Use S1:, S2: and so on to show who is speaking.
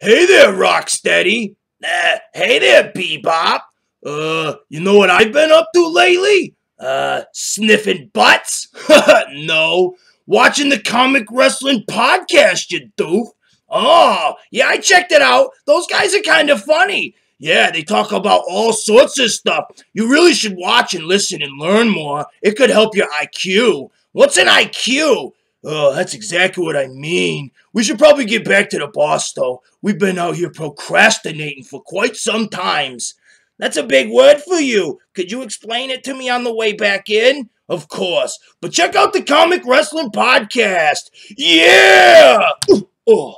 S1: hey there, Rocksteady. Uh, hey there, Bebop. Uh, you know what I've been up to lately? Uh, sniffing butts? no. Watching the Comic Wrestling Podcast, you doof. Oh, yeah, I checked it out. Those guys are kind of funny. Yeah, they talk about all sorts of stuff. You really should watch and listen and learn more. It could help your IQ. What's an IQ? Oh, that's exactly what I mean. We should probably get back to the boss, though. We've been out here procrastinating for quite some times. That's a big word for you. Could you explain it to me on the way back in? Of course. But check out the Comic Wrestling Podcast. Yeah! Ooh, oh.